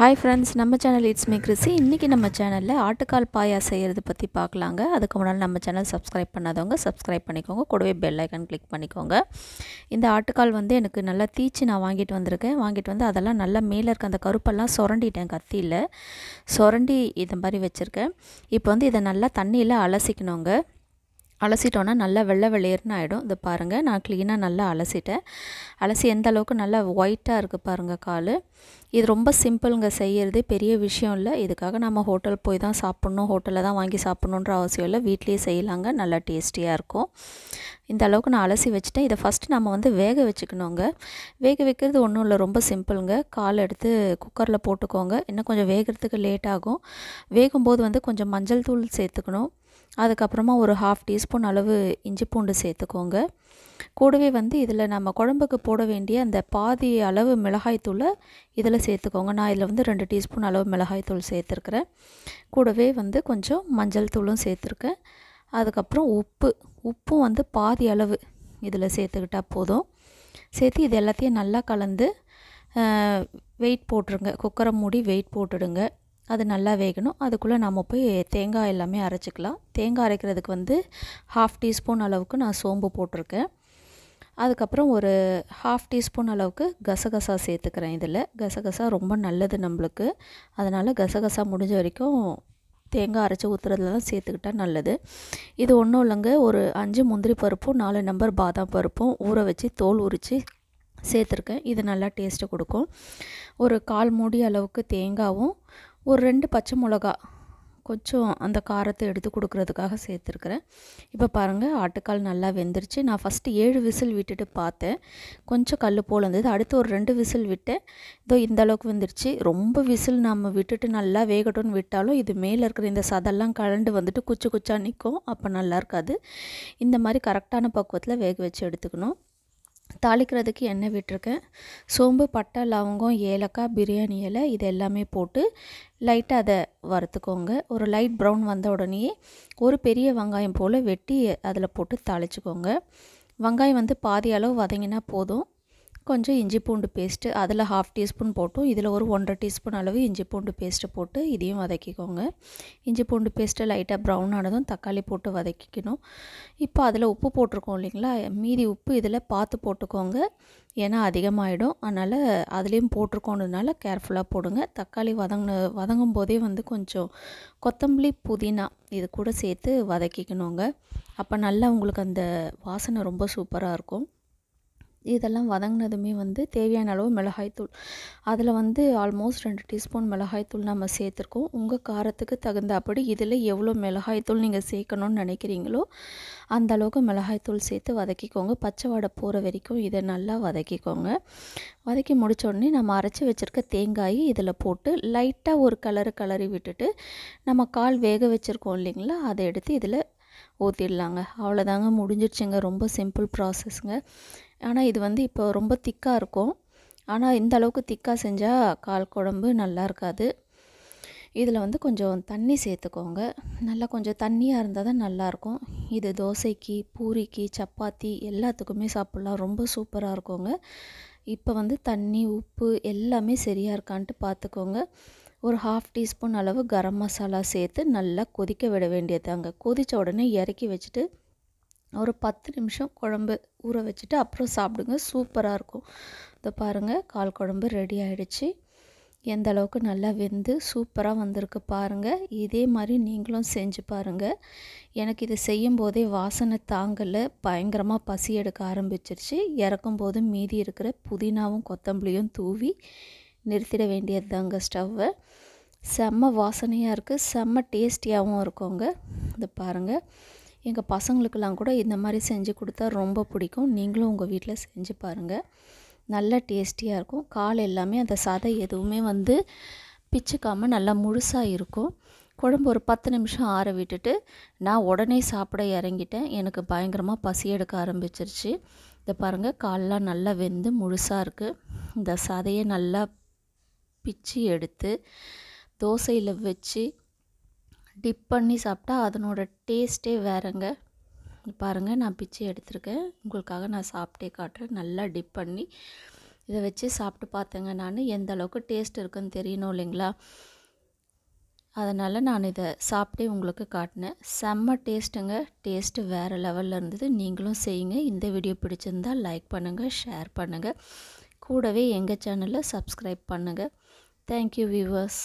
Hi friends நம்ம channel it's me Chrissy இன்றைக்கி நம்ம சேனலில் ஆட்டுக்கால் பாயா செய்கிறது பற்றி பார்க்கலாங்க. அதுக்கு முன்னால் நம்ம சேனல் சப்ஸ்கிரைப் பண்ணாதவங்க சப்ஸ்கிரைப் பண்ணிக்கோங்க. கூடவே பெல் ஐக்கன் கிளிக் பண்ணிக்கோங்க. இந்த ஆட்டுக்கால் வந்து எனக்கு நல்லா தீச்சு நான் வாங்கிட்டு வந்திருக்கேன். வாங்கிட்டு வந்து அதெல்லாம் நல்லா மேலே இருக்க அந்த கருப்பெல்லாம் சுரண்டிட்டேன் கத்தியில். சுரண்டி இதை மாதிரி வச்சுருக்கேன். இப்போ வந்து இதை நல்லா தண்ணியில் அலசிக்கணுங்க. அலசிட்டோன்னா நல்லா வெள்ளை வெளியேறுனு ஆகிடும் இது பாருங்கள் நான் க்ளீனாக நல்லா அலசிட்டேன். அலசி எந்த அளவுக்கு நல்லா ஒயிட்டாக இருக்குது பாருங்கள் கால். இது ரொம்ப சிம்பிளுங்க செய்கிறது பெரிய விஷயம் இல்லை. இதுக்காக நம்ம ஹோட்டல் போய் தான் சாப்பிட்ணும் ஹோட்டலில் தான் வாங்கி சாப்பிட்ணுன்ற அவசியம் இல்லை. வீட்லேயே செய்யலாங்க நல்லா டேஸ்டியாக இருக்கும். இந்த அளவுக்கு நான் அலசி வச்சுட்டேன். இதை ஃபஸ்ட்டு நம்ம வந்து வேக வச்சுக்கணுங்க. வேக வைக்கிறது ஒன்றும் இல்லை ரொம்ப சிம்பிளுங்க கால் எடுத்து குக்கரில் போட்டுக்கோங்க. இன்னும் கொஞ்சம் வேகிறதுக்கு லேட் ஆகும். வேகும்போது வந்து கொஞ்சம் மஞ்சள் தூள் சேர்த்துக்கணும். அதுக்கப்புறமா ஒரு ஹாஃப் டீஸ்பூன் அளவு இஞ்சி பூண்டு சேர்த்துக்கோங்க. கூடவே வந்து இதில் நம்ம குழம்புக்கு போட வேண்டிய அந்த பாதி அளவு மிளகாய்த்தூளை இதில் சேர்த்துக்கோங்க. நான் இதில் வந்து ரெண்டு டீஸ்பூன் அளவு மிளகாய்த்தூள் சேர்த்துருக்குறேன். கூடவே வந்து கொஞ்சம் மஞ்சள் தூளும் சேர்த்துருக்கேன். அதுக்கப்புறம் உப்பு உப்பும் வந்து பாதி அளவு இதில் சேர்த்துக்கிட்டால் போதும். சேர்த்து இது எல்லாத்தையும் நல்லா கலந்து வெயிட் போட்டுருங்க. குக்கரை மூடி வெயிட் போட்டுடுங்க. அது நல்லா வேகணும். அதுக்குள்ளே நம்ம போய் தேங்காய் எல்லாமே அரைச்சிக்கலாம். தேங்காய் அரைக்கிறதுக்கு வந்து ஹாஃப் டீஸ்பூன் அளவுக்கு நான் சோம்பு போட்டிருக்கேன். அதுக்கப்புறம் ஒரு ஹாஃப் டீஸ்பூன் அளவுக்கு கசகசா சேர்த்துக்கிறேன் இதில். கசகசா ரொம்ப நல்லது நம்மளுக்கு. அதனால் கசகசா முடிஞ்ச வரைக்கும் தேங்காய் அரைச்சி ஊற்றுறதுல தான் சேர்த்துக்கிட்டால் நல்லது. இது ஒன்றும் இல்லைங்க. ஒரு அஞ்சு முந்திரி பருப்பும் நாலு நம்பர் பாதாம் பருப்பும் ஊற வச்சு தோல் உரித்து சேர்த்துருக்கேன். இது நல்லா டேஸ்ட்டு கொடுக்கும். ஒரு கால் மூடி அளவுக்கு தேங்காவும் ஒரு ரெண்டு பச்சை மிளகா கொஞ்சம் அந்த காரத்தை எடுத்து கொடுக்குறதுக்காக சேர்த்துருக்குறேன். இப்போ பாருங்கள் ஆட்டுக்கால் நல்லா வெந்துருச்சு. நான் ஃபஸ்ட்டு ஏழு விசில் விட்டுட்டு பார்த்தேன். கொஞ்சம் கல் போல் இருந்தது. அடுத்து ஒரு ரெண்டு விசில் விட்டேன். இதோ இந்த அளவுக்கு வந்துருச்சு. ரொம்ப விசில் நம்ம விட்டுட்டு நல்லா வேகட்டும்னு விட்டாலும் இது மேலே இருக்கிற இந்த சதெல்லாம் கலண்டு வந்துட்டு குச்சி குச்சா நிற்கும் அப்போ நல்லா இருக்காது. இந்த மாதிரி கரெக்டான பக்குவத்தில் வேக வச்சு எடுத்துக்கணும். தாளிக்கிறதுக்கு எண்ணெய் விட்டுருக்கேன். சோம்பு பட்டை லவங்கம் ஏலக்காய் பிரியாணி இலை இது எல்லாமே போட்டு லைட்டாக அதை வறுத்துக்கோங்க. ஒரு லைட் ப்ரௌன் வந்த உடனேயே ஒரு பெரிய வெங்காயம் போல் வெட்டி அதில் போட்டு தாளிச்சுக்கோங்க. வெங்காயம் வந்து பாதி அளவு வதங்கினா போதும். கொஞ்சம் இஞ்சி பூண்டு பேஸ்ட்டு அதில் ஹாஃப் டீஸ்பூன் போட்டும். இதில் ஒரு ஒன்றரை டீஸ்பூன் அளவு இஞ்சி பூண்டு பேஸ்ட்டு போட்டு இதையும் வதக்கிக்கோங்க. இஞ்சி பூண்டு பேஸ்ட்டு லைட்டாக ப்ரௌன் ஆனதும் தக்காளி போட்டு வதக்கிக்கணும். இப்போ அதில் உப்பு போட்டிருக்கோம் இல்லைங்களா? மீதி உப்பு இதில் பார்த்து போட்டுக்கோங்க. ஏன்னா அதிகமாகிடும் அதனால் அதுலேயும் போட்டிருக்கோன்றதுனால கேர்ஃபுல்லாக போடுங்க. தக்காளி வதங்கின வதங்கும் போதே வந்து கொஞ்சம் கொத்தமல்லி புதினா இது கூட சேர்த்து வதக்கிக்கணுங்க. அப்போ நல்லா உங்களுக்கு அந்த வாசனை ரொம்ப சூப்பராக இருக்கும். இதெல்லாம் வதங்கினதுமே வந்து தேவையான அளவு மிளகாய்த்தூள் அதில் வந்து ஆல்மோஸ்ட் ரெண்டு டீஸ்பூன் மிளகாய்த்தூள் நம்ம சேர்த்துருக்கோம். உங்கள் காரத்துக்கு தகுந்தாப்படி இதில் எவ்வளோ மிளகாய்த்தூள் நீங்கள் சேர்க்கணும்னு நினைக்கிறீங்களோ அந்த அளவுக்கு மிளகாய்த்தூள் சேர்த்து வதக்கிக்கோங்க. பச்சை வடை போகிற வரைக்கும் இதை நல்லா வதக்கிக்கோங்க. வதக்கி முடித்தோடனே நம்ம அரைச்சி வச்சுருக்க தேங்காய் இதில் போட்டு லைட்டாக ஒரு கலரு கலரி விட்டுட்டு நம்ம கால் வேக வச்சுருக்கோம் இல்லைங்களா? அதை எடுத்து இதில் ஊற்றிடலாங்க அவ்வளோதாங்க முடிஞ்சிடுச்சுங்க ரொம்ப சிம்பிள் ப்ராசஸ்ங்க ஆனால் இது வந்து இப்போ ரொம்ப திக்காக இருக்கும். ஆனால் இந்த அளவுக்கு திக்காக செஞ்சால் கால் குழம்பு நல்லா இருக்காது. இதில் வந்து கொஞ்சம் தண்ணி சேர்த்துக்கோங்க. நல்லா கொஞ்சம் தண்ணியாக இருந்தால் தான் நல்லாயிருக்கும் இது தோசைக்கு பூரிக்கு சப்பாத்தி எல்லாத்துக்குமே சாப்பிட்லாம். ரொம்ப சூப்பராக இருக்குங்க. இப்போ வந்து தண்ணி உப்பு எல்லாமே சரியாக இருக்கான்ட்டு பார்த்துக்கோங்க ஒரு ஹாஃப் டீஸ்பூன் அளவு கரம் மசாலா சேர்த்து நல்லா கொதிக்க விட வேண்டியதாங்க கொதித்த உடனே இறக்கி வச்சுட்டு ஒரு பத்து நிமிஷம் குழம்பு ஊற வச்சுட்டு அப்புறம் சாப்பிடுங்க. சூப்பராக இருக்கும். இதை பாருங்கள் கால் குழம்பு ரெடி ஆகிடுச்சு எந்த அளவுக்கு நல்லா வெந்து சூப்பராக வந்திருக்கு பாருங்கள் இதே மாதிரி நீங்களும் செஞ்சு பாருங்கள் எனக்கு இது செய்யும் போதே வாசனை தாங்கலை. பயங்கரமாக பசி எடுக்க ஆரம்பிச்சிருச்சு. இறக்கும் போது மீதி இருக்கிற புதினாவும் கொத்தமல்லியும் தூவி நிறுத்திட வேண்டியது தாங்க ஸ்டவ்வை செம்ம வாசனையாக இருக்குது செம்ம டேஸ்டியாகவும் இருக்குங்க. இது பாருங்கள் எங்கள் பசங்களுக்கெல்லாம் கூட இந்த மாதிரி செஞ்சு கொடுத்தா ரொம்ப பிடிக்கும். நீங்களும் உங்கள் வீட்டில் செஞ்சு பாருங்கள் நல்லா டேஸ்டியாக இருக்கும். கால் எல்லாமே அந்த சதை எதுவுமே வந்து பிச்சுக்காமல் நல்லா முழுசாக இருக்கும். குழம்பு ஒரு பத்து நிமிஷம் ஆற விட்டுட்டு நான் உடனே சாப்பிட இறங்கிட்டேன். எனக்கு பயங்கரமாக பசி எடுக்க ஆரம்பிச்சிருச்சு. இதை பாருங்கள் கால்லாம் நல்லா வெந்து முழுசாக இருக்குது இந்த சதையை நல்லா பிச்சு எடுத்து தோசையில் வச்சு டிப் பண்ணி சாப்பிட்டா அதனோட டேஸ்ட்டே வேறங்க. பாருங்கள் நான் பிச்சு எடுத்திருக்கேன். உங்களுக்காக நான் சாப்பிட்டே காட்டுறேன். நல்லா டிப் பண்ணி இதை வச்சு சாப்பிட்டு பார்த்தேங்க நான். எந்த அளவுக்கு டேஸ்ட் இருக்குன்னு தெரியணும் இல்லைங்களா? அதனால் நான் இதை சாப்பிட்டே உங்களுக்கு காட்டினேன். செம்ம டேஸ்ட்டுங்க டேஸ்ட்டு வேறு லெவலில் இருந்தது. நீங்களும் செய்யுங்க. இந்த வீடியோ பிடிச்சிருந்தால் லைக் பண்ணுங்கள் ஷேர் பண்ணுங்கள் கூடவே எங்கள் சேனலில் சப்ஸ்கிரைப் பண்ணுங்கள் தேங்க்யூ வியூவர்ஸ்